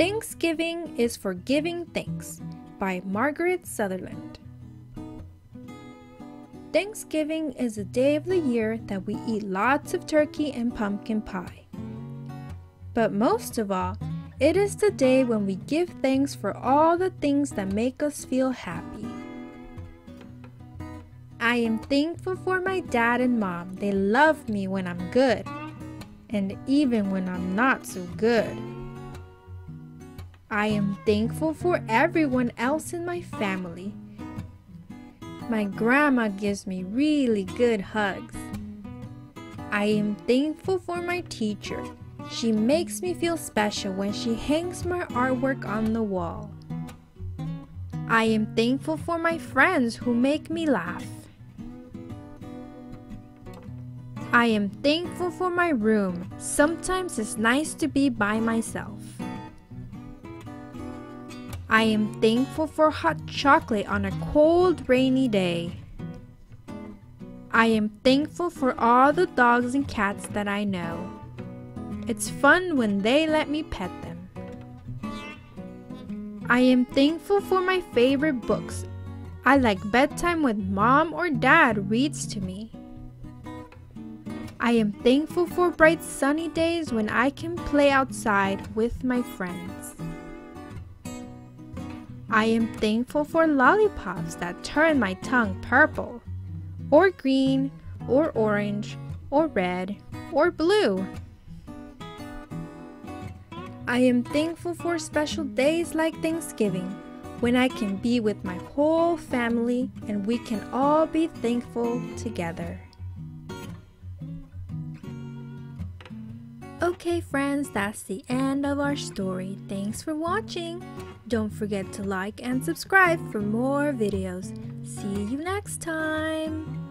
Thanksgiving is for Giving Thanks by Margaret Sutherland. Thanksgiving is a day of the year that we eat lots of turkey and pumpkin pie. But most of all, it is the day when we give thanks for all the things that make us feel happy. I am thankful for my dad and mom. They love me when I'm good, and even when I'm not so good. I am thankful for everyone else in my family. My grandma gives me really good hugs. I am thankful for my teacher. She makes me feel special when she hangs my artwork on the wall. I am thankful for my friends who make me laugh. I am thankful for my room. Sometimes it's nice to be by myself. I am thankful for hot chocolate on a cold, rainy day. I am thankful for all the dogs and cats that I know. It's fun when they let me pet them. I am thankful for my favorite books. I like bedtime when mom or dad reads to me. I am thankful for bright sunny days when I can play outside with my friends. I am thankful for lollipops that turn my tongue purple, or green, or orange, or red, or blue. I am thankful for special days like Thanksgiving when I can be with my whole family and we can all be thankful together. Okay, friends, that's the end of our story. Thanks for watching. Don't forget to like and subscribe for more videos. See you next time.